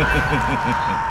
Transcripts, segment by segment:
Ha ha ha!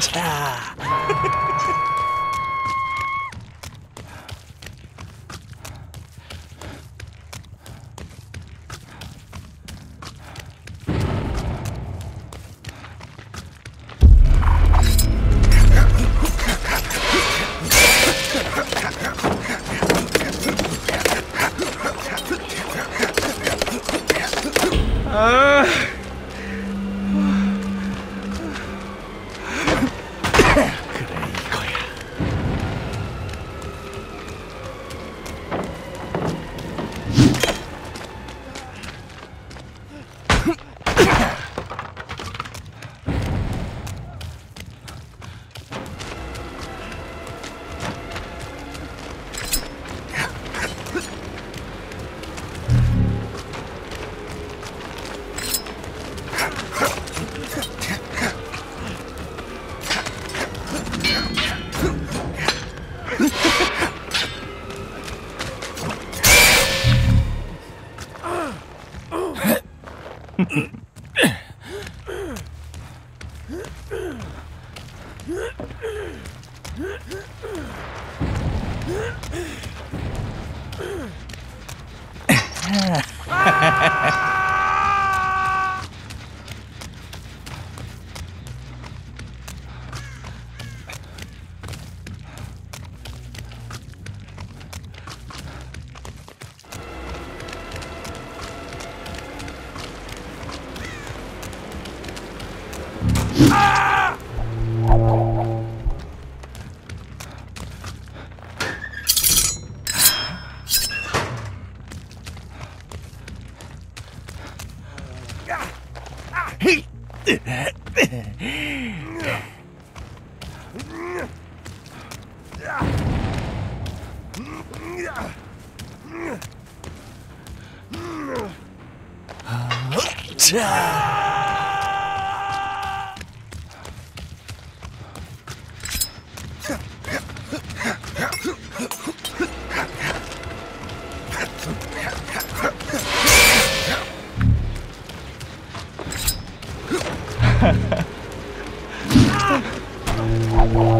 자. 이 Huh. 아, 나